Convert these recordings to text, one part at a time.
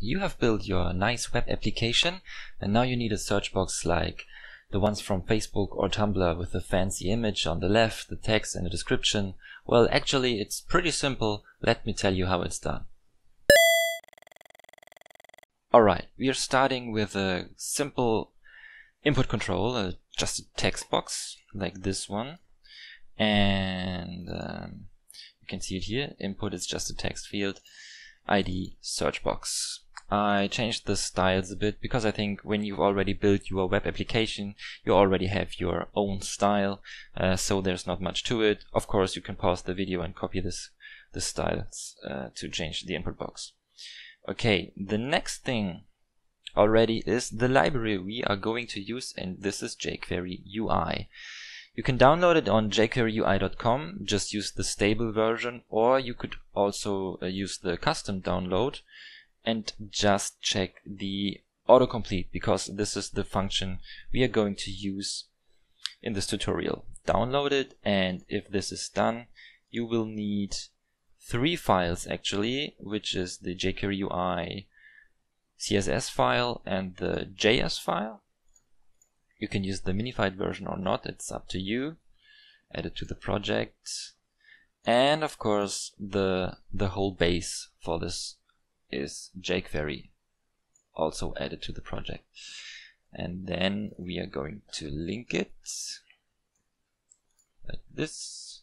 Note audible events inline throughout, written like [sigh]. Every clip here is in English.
you have built your nice web application and now you need a search box like the ones from Facebook or Tumblr with the fancy image on the left, the text and the description. Well, actually it's pretty simple. Let me tell you how it's done. Alright, we are starting with a simple input control, uh, just a text box like this one. And um, you can see it here. Input is just a text field. ID search box. I changed the styles a bit because I think when you've already built your web application, you already have your own style, uh, so there's not much to it. Of course, you can pause the video and copy this the styles uh, to change the input box. Okay, the next thing already is the library we are going to use, and this is jQuery UI. You can download it on jQueryui.com, just use the stable version, or you could also uh, use the custom download and just check the autocomplete because this is the function we are going to use in this tutorial. Download it and if this is done, you will need three files actually, which is the jQuery UI CSS file and the JS file. You can use the minified version or not, it's up to you. Add it to the project. And of course, the, the whole base for this is jQuery also added to the project. And then we are going to link it like this,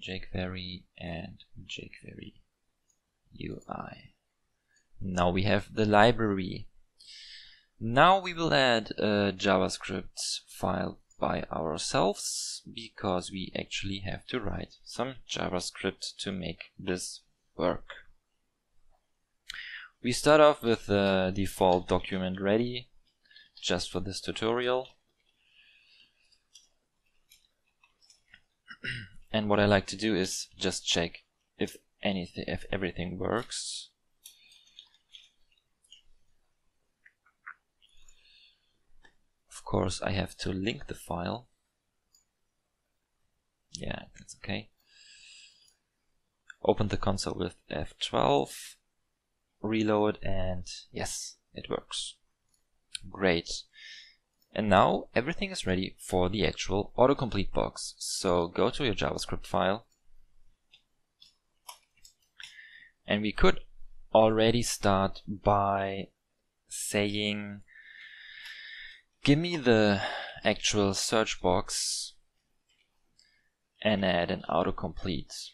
jQuery and jQuery UI. Now we have the library now we will add a JavaScript file by ourselves because we actually have to write some JavaScript to make this work. We start off with the default document ready just for this tutorial. [clears throat] and what I like to do is just check if anything if everything works of course I have to link the file. Yeah, that's okay. Open the console with F12, reload, and yes, it works. Great. And now everything is ready for the actual autocomplete box. So go to your JavaScript file. And we could already start by saying give me the actual search box and add an autocomplete.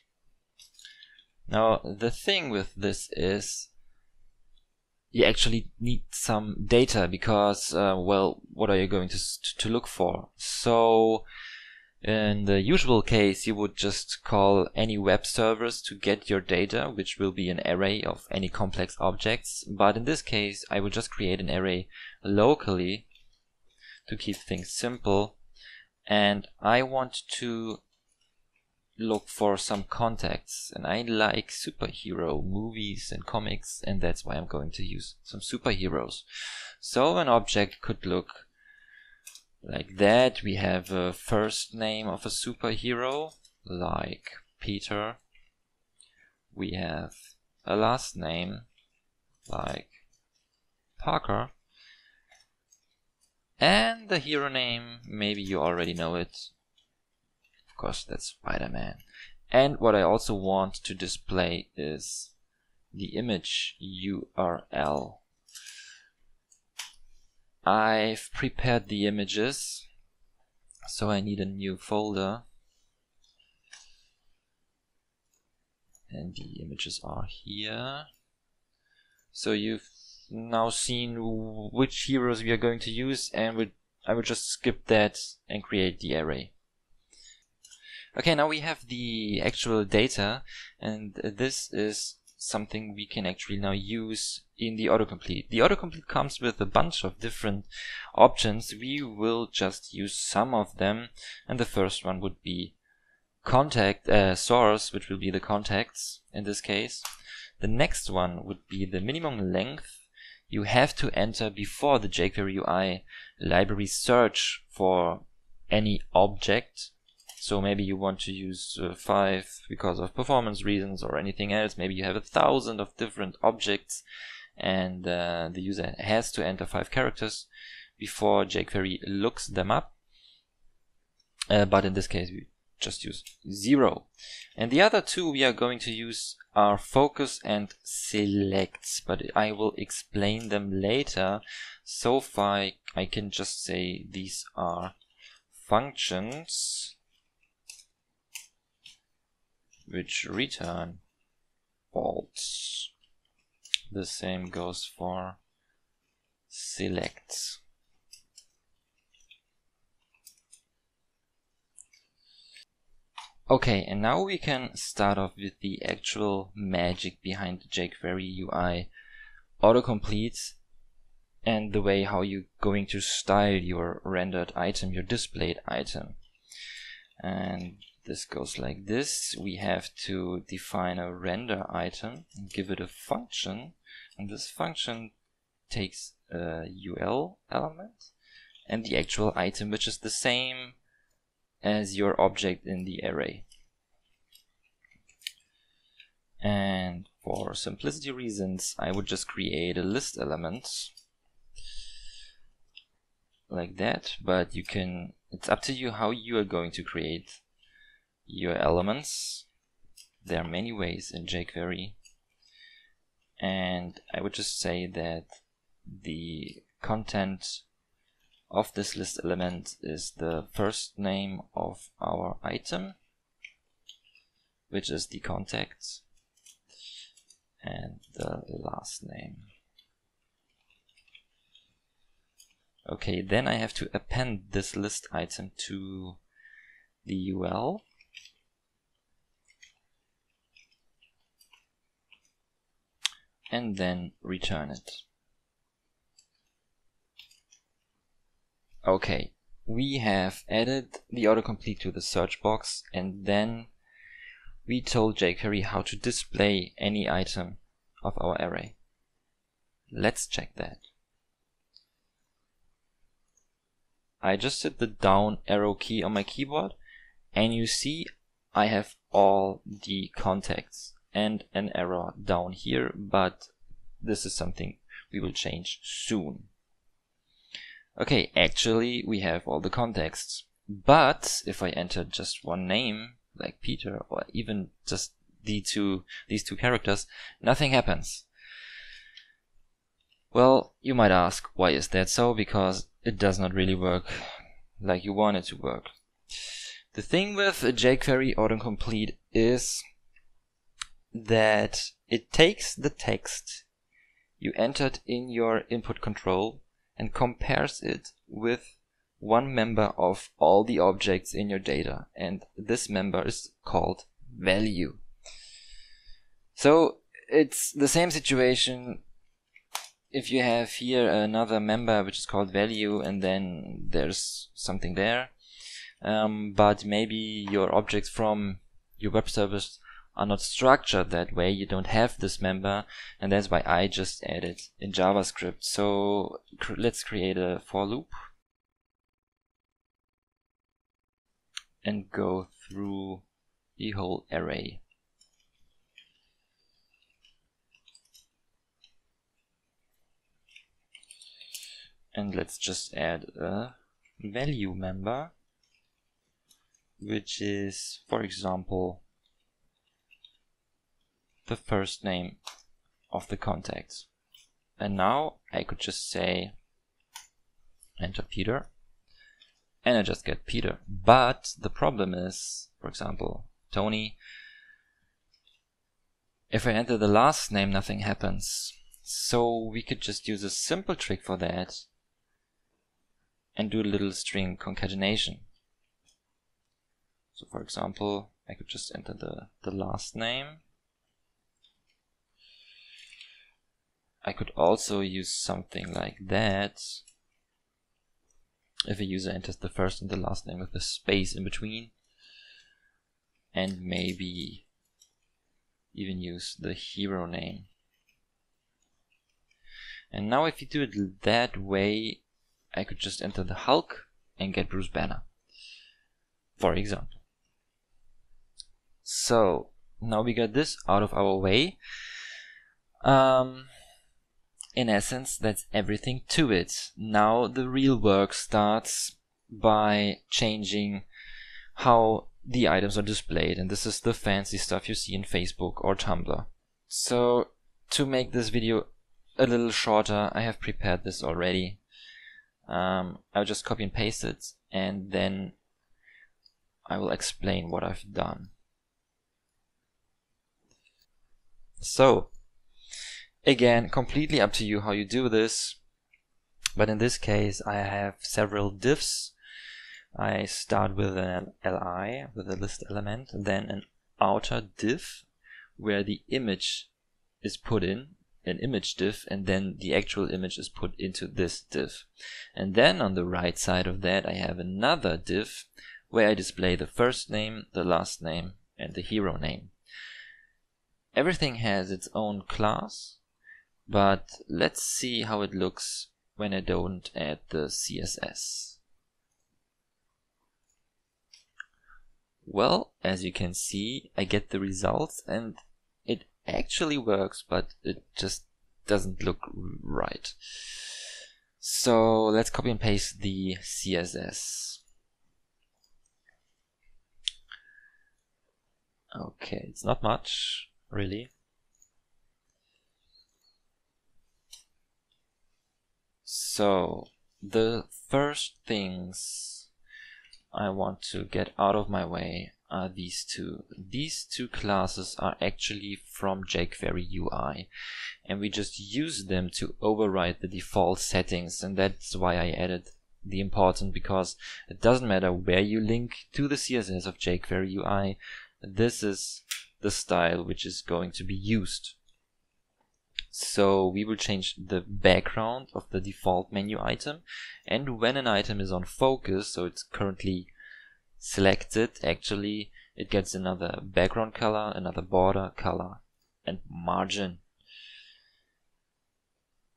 Now the thing with this is you actually need some data because uh, well what are you going to, to look for? So in the usual case you would just call any web servers to get your data which will be an array of any complex objects. But in this case I will just create an array locally to keep things simple. And I want to look for some contacts and I like superhero movies and comics and that's why I'm going to use some superheroes. So an object could look like that. We have a first name of a superhero like Peter. We have a last name like Parker. And the hero name, maybe you already know it. Course, that's Spider-Man. And what I also want to display is the image URL. I've prepared the images, so I need a new folder. And the images are here. So you've now seen which heroes we are going to use and I will just skip that and create the array. Okay, now we have the actual data and this is something we can actually now use in the autocomplete. The autocomplete comes with a bunch of different options. We will just use some of them and the first one would be contact uh, source, which will be the contacts in this case. The next one would be the minimum length you have to enter before the jQuery UI library search for any object. So maybe you want to use uh, five because of performance reasons or anything else. Maybe you have a thousand of different objects and uh, the user has to enter five characters before jQuery looks them up. Uh, but in this case, we just use zero. And the other two we are going to use are focus and selects, but I will explain them later. So far, I can just say these are functions which return false. The same goes for selects. Okay, and now we can start off with the actual magic behind the jQuery UI autocomplete and the way how you're going to style your rendered item, your displayed item. And this goes like this. We have to define a render item and give it a function. And this function takes a UL element and the actual item, which is the same as your object in the array. And for simplicity reasons, I would just create a list element like that, but you can, it's up to you how you are going to create your elements. There are many ways in jQuery. And I would just say that the content of this list element is the first name of our item, which is the contact, and the last name. Okay, then I have to append this list item to the UL. And then return it. Okay, we have added the autocomplete to the search box and then we told jQuery how to display any item of our array. Let's check that. I just hit the down arrow key on my keyboard and you see I have all the contacts and an error down here, but this is something we will change soon. Okay, actually we have all the contexts. But if I enter just one name, like Peter, or even just the two, these two characters, nothing happens. Well, you might ask, why is that so? Because it does not really work like you want it to work. The thing with jQuery autocomplete is that it takes the text you entered in your input control and compares it with one member of all the objects in your data and this member is called value. So it's the same situation if you have here another member which is called value and then there's something there um, but maybe your objects from your web service are not structured that way. You don't have this member and that's why I just added in JavaScript. So cr let's create a for loop and go through the whole array. And let's just add a value member which is for example the first name of the contacts. And now I could just say enter Peter and I just get Peter. But the problem is, for example, Tony, if I enter the last name, nothing happens. So we could just use a simple trick for that and do a little string concatenation. So for example, I could just enter the, the last name I could also use something like that if a user enters the first and the last name with a space in between and maybe even use the hero name. And now if you do it that way, I could just enter the Hulk and get Bruce Banner, for example. So now we got this out of our way. Um, in essence, that's everything to it. Now the real work starts by changing how the items are displayed, and this is the fancy stuff you see in Facebook or Tumblr. So, to make this video a little shorter, I have prepared this already. Um, I'll just copy and paste it, and then I will explain what I've done. So, again, completely up to you how you do this. But in this case, I have several divs. I start with an li, with a list element, then an outer div, where the image is put in, an image div, and then the actual image is put into this div. And then on the right side of that, I have another div, where I display the first name, the last name, and the hero name. Everything has its own class, but let's see how it looks when I don't add the CSS. Well, as you can see, I get the results and it actually works, but it just doesn't look right. So let's copy and paste the CSS. Okay, it's not much, really. So, the first things I want to get out of my way are these two. These two classes are actually from jQuery UI and we just use them to override the default settings and that's why I added the important because it doesn't matter where you link to the CSS of jQuery UI, this is the style which is going to be used. So we will change the background of the default menu item. And when an item is on focus, so it's currently selected, actually it gets another background color, another border color, and margin.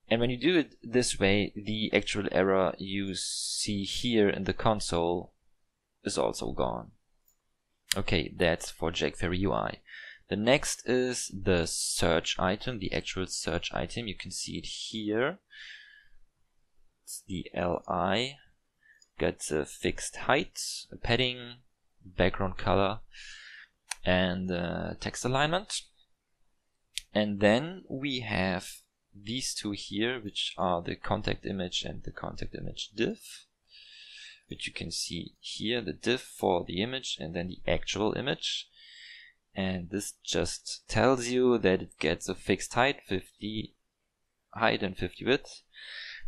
And when you do it this way, the actual error you see here in the console is also gone. Okay, that's for jQuery UI. The next is the search item, the actual search item. You can see it here. It's the li. Gets a fixed height, a padding, background color, and uh, text alignment. And then we have these two here, which are the contact image and the contact image div, which you can see here, the div for the image and then the actual image and this just tells you that it gets a fixed height 50 height and 50 width.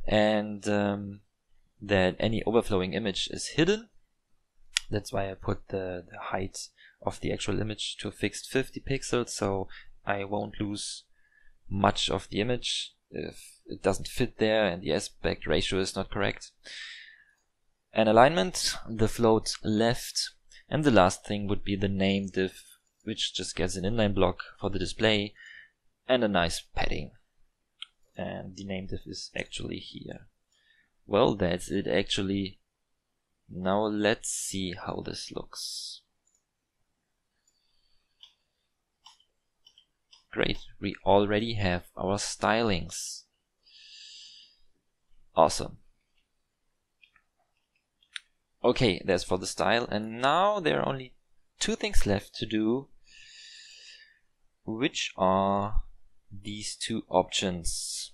And um, that any overflowing image is hidden. That's why I put the, the height of the actual image to a fixed 50 pixels so I won't lose much of the image if it doesn't fit there and the aspect ratio is not correct. An alignment, the float left, and the last thing would be the name div which just gets an inline block for the display and a nice padding. And the name div is actually here. Well, that's it actually. Now let's see how this looks. Great, we already have our stylings. Awesome. Okay, that's for the style, and now there are only two things left to do which are these two options.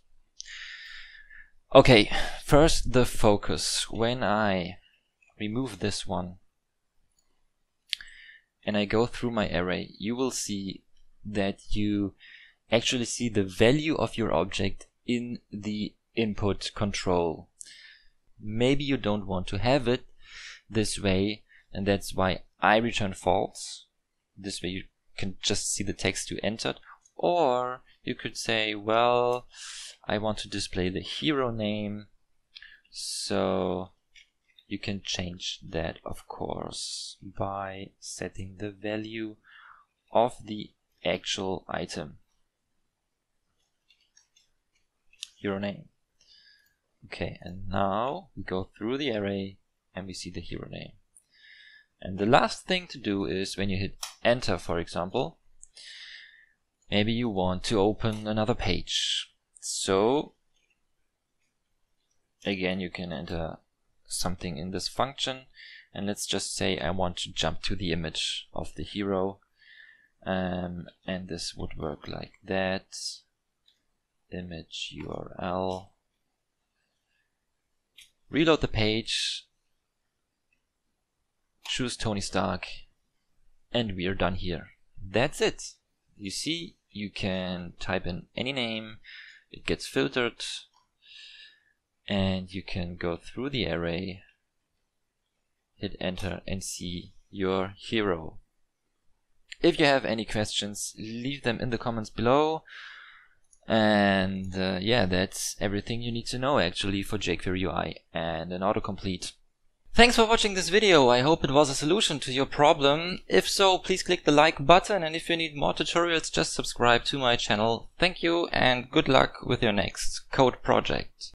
Okay, first the focus. When I remove this one and I go through my array, you will see that you actually see the value of your object in the input control. Maybe you don't want to have it this way and that's why I return false. This way you can just see the text you entered. Or you could say, well, I want to display the hero name. So you can change that, of course, by setting the value of the actual item. Hero name. Okay, and now we go through the array and we see the hero name. And the last thing to do is when you hit enter, for example, maybe you want to open another page. So again you can enter something in this function. And let's just say I want to jump to the image of the hero. Um, and this would work like that. Image URL reload the page choose Tony Stark and we are done here. That's it. You see you can type in any name. It gets filtered. And you can go through the array hit enter and see your hero. If you have any questions leave them in the comments below. And uh, yeah that's everything you need to know actually for jQuery UI and an autocomplete Thanks for watching this video, I hope it was a solution to your problem. If so, please click the like button and if you need more tutorials just subscribe to my channel. Thank you and good luck with your next code project.